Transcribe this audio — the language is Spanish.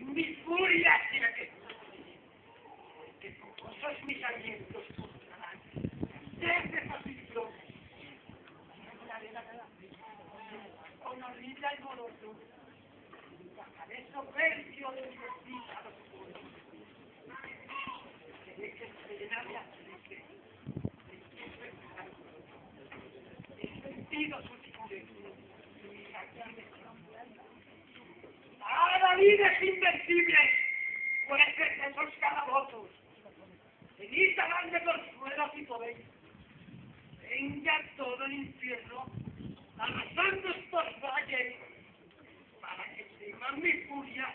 Mi furia tiene que... Que con cosas mis alientos. Desde. Con horrible alboroto. Soberbio de mi a los pueblos. Seré que estrellar la trique. El sentido oscuro. ¡Ah, la vida es invencible! Jueces de esos calabozos. Venid a darme consuelo si podéis. Venga todo el infierno, arrasando estos valles, para que teman mi furia